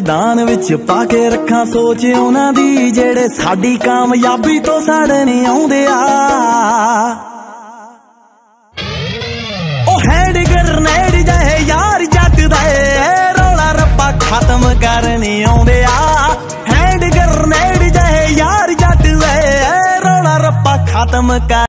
ਦਾਨ ਵਿੱਚ ਪਾ ਕੇ ਰੱਖਾਂ, ਸੋਚ ਉਹਨਾਂ ਦੀ ਜਿਹੜੇ ਸਾਡੀ ਕਾਮਯਾਬੀ ਤੋਂ ਸਾੜਨੇ ਆਉਂਦੇ ਆ। ਉਹ ਹੈਂਡ ਗਰਨੇਡ ਜਹੇ ਯਾਰ ਜੱਟ ਦਾ ਏ, ਰੌਲਾ ਰੱਪਾ ਖਤਮ ਕਰਨੇ ਆਉਂਦੇ ਆ। ਹੈਂਡ ਗਰਨੇਡ ਜਹੇ ਯਾਰ ਜੱਟ ਦਾ ਏ, ਰੌਲਾ ਰੱਪਾ ਖਤਮ ਕਰ